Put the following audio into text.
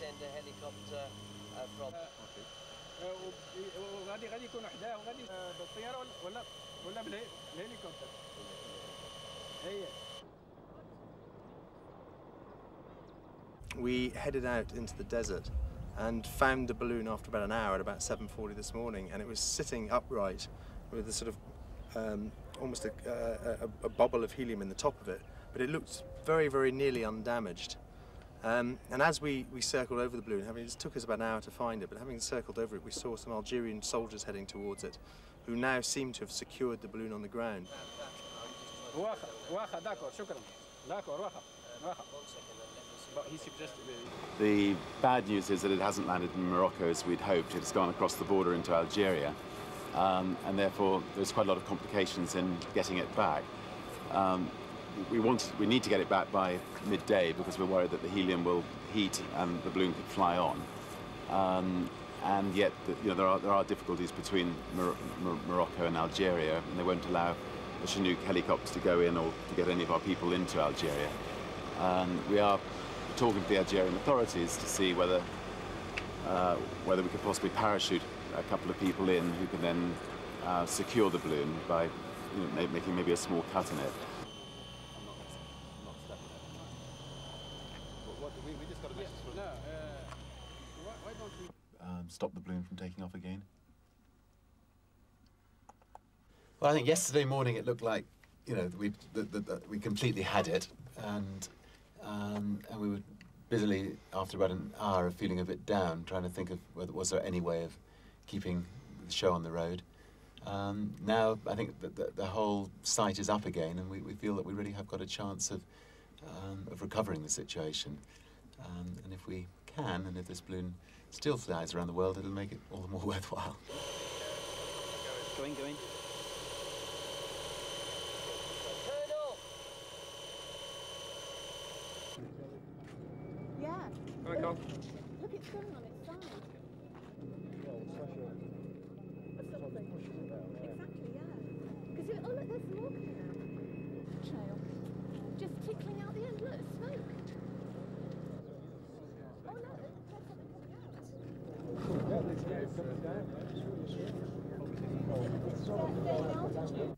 send a helicopter uh, from. وغادي غادي يكون وحده وغادي بالطياره ولا ولا ولا بالهليكوبتر هي we headed out into the desert and found the balloon after about an hour at about 7.40 this morning and it was sitting upright with a sort of um, almost a, a, a, bubble of helium in the top of it but it looked very very nearly undamaged um, and as we, we circled over the balloon, having, I mean, it took us about an hour to find it, but having circled over it, we saw some Algerian soldiers heading towards it, who now seem to have secured the balloon on the ground. The bad news is that it hasn't landed in Morocco as we'd hoped. It's gone across the border into Algeria, um, and therefore there's quite a lot of complications in getting it back. Um, we want, we need to get it back by midday because we're worried that the helium will heat and the balloon could fly on. Um, and yet, the, you know, there are there are difficulties between Mor Mor Morocco and Algeria, and they won't allow the Chinook helicopters to go in or to get any of our people into Algeria. And we are talking to the Algerian authorities to see whether uh, whether we could possibly parachute a couple of people in who can then uh, secure the balloon by you know, making maybe a small cut in it. No, uh, why, why don't we Um, stop the balloon from taking off again. Well, I think yesterday morning it looked like, you know, we that, that, that we completely had it, and um, and we were busily after about an hour of feeling a bit down, trying to think of whether was there any way of keeping the show on the road. Um, now I think that the, the whole site is up again, and we, we feel that we really have got a chance of um, of recovering the situation. Um, and if we can, and if this balloon still flies around the world, it'll make it all the more worthwhile. Going, going. Colonel! Yeah. Come on, Carl. Look, it's going on its side. Exactly, yeah. Because oh look, there's more coming out. Trail. Just tickling out the end. Look, smoke. Oh no, there's something coming out. Yeah, there you go.